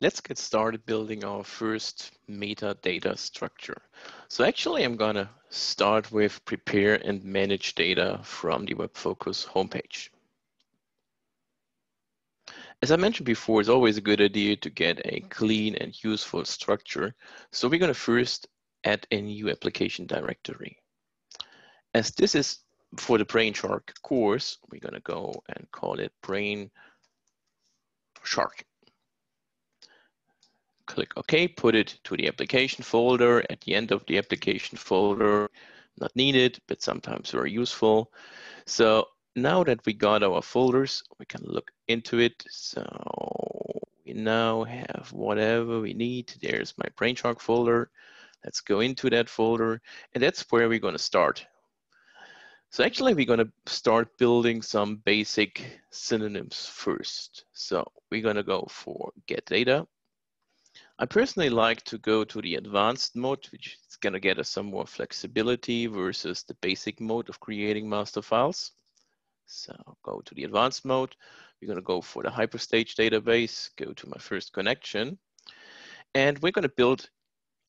let's get started building our first metadata structure. So actually, I'm gonna start with prepare and manage data from the WebFocus homepage. As I mentioned before, it's always a good idea to get a clean and useful structure. So we're gonna first add a new application directory. As this is for the Brainshark course, we're gonna go and call it Brain Shark click OK, put it to the application folder at the end of the application folder. Not needed, but sometimes very useful. So now that we got our folders, we can look into it. So we now have whatever we need. There's my Brainshark folder. Let's go into that folder. And that's where we're going to start. So actually, we're going to start building some basic synonyms first. So we're going to go for get data. I personally like to go to the advanced mode, which is going to get us some more flexibility versus the basic mode of creating master files. So go to the advanced mode. We're going to go for the hyperstage database, go to my first connection, and we're going to build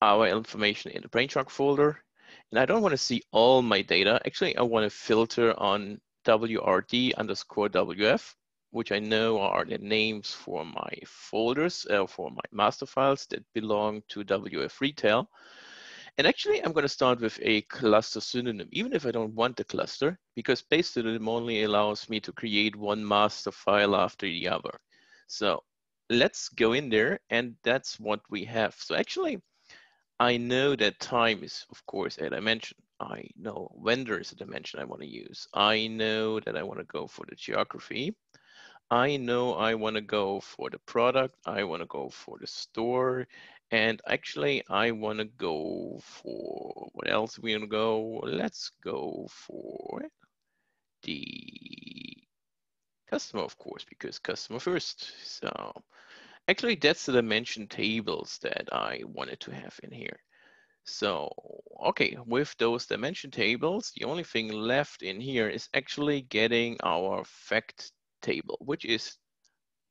our information in the Brainshark folder. And I don't want to see all my data. Actually, I want to filter on WRD underscore WF which I know are the names for my folders, uh, for my master files that belong to WF Retail. And actually, I'm going to start with a cluster synonym, even if I don't want the cluster, because base synonym only allows me to create one master file after the other. So let's go in there, and that's what we have. So actually, I know that time is, of course, a dimension. I know vendors that a dimension I want to use. I know that I want to go for the geography. I know I want to go for the product, I want to go for the store, and actually I want to go for, what else we going to go? Let's go for the customer, of course, because customer first. So actually that's the dimension tables that I wanted to have in here. So, okay, with those dimension tables, the only thing left in here is actually getting our fact table, which is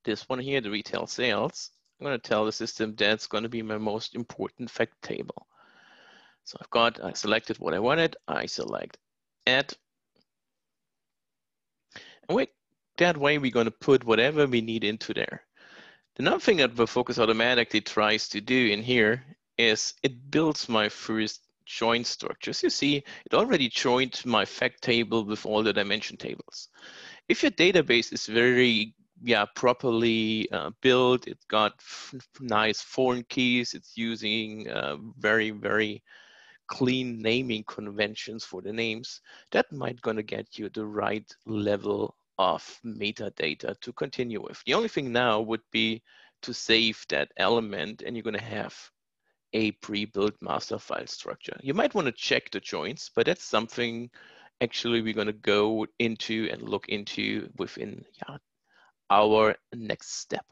this one here, the retail sales. I'm going to tell the system that's going to be my most important fact table. So I've got, I selected what I wanted. I select add. And we, that way we're going to put whatever we need into there. The Another thing that WebFocus automatically tries to do in here is it builds my first join structures. You see, it already joined my fact table with all the dimension tables if your database is very yeah properly uh, built it's got nice foreign keys it's using uh, very very clean naming conventions for the names that might gonna get you the right level of metadata to continue with. The only thing now would be to save that element and you're going to have a pre-built master file structure. You might want to check the joins but that's something actually we're going to go into and look into within yeah, our next step.